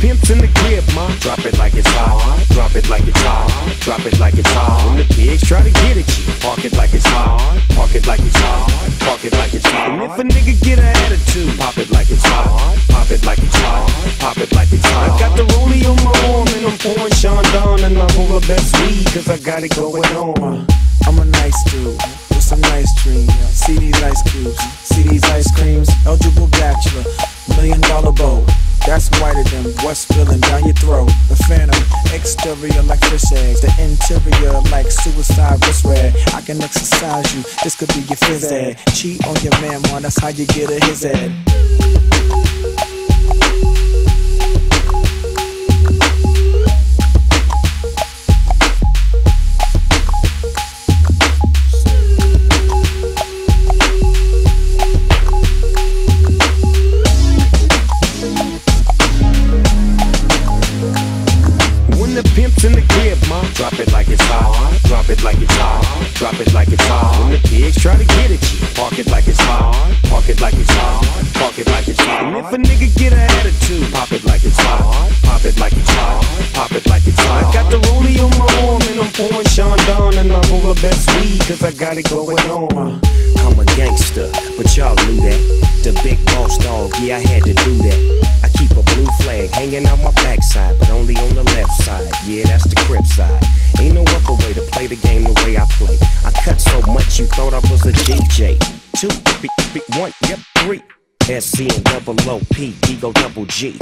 pimps in the crib, ma. Drop it like it's hot, drop it like it's hot, drop it like it's hot. When the pigs try to get at you, park it like it's hot, park it like it's hot, park it like it's hot. And if a nigga get an attitude, pop it like it's hot, pop it like it's hot, pop it like it's hot. I got the rollie on my arm and I'm pouring Sean Don and I'm on best weed cause I got it going on. I'm a nice dude with some nice dreams. See these ice cubes, see these ice creams. Eligible bachelor that's whiter than what's spilling down your throat. The phantom, exterior like fish eggs, the interior like suicide wrist red. I can exercise you, this could be your phys ed. Cheat on your man, man, that's how you get a his ed. The pimp's in the crib, ma, drop it like it's hot. Drop it like it's hot. Drop it like it's hot. When the pigs try to get at you, park it like it's hot. Park it like it's hot. Park it like it's hot. And if a nigga get an attitude, pop it like it's hot. Pop it like it's hot. Pop it like it's hot. I got the rollie on my arm and I'm pouring Chandon and I'm the best weed cause I got it going on. I'm a gangster, but y'all knew that. The big boss dog, yeah, I had to do that. I keep a blue flag hanging out my backside, but only on side. Yeah, that's the Crip side. Ain't no other way to play the game the way I play. I cut so much you thought I was a DJ. Two, one, yep, three. SC and double OP, ego double G.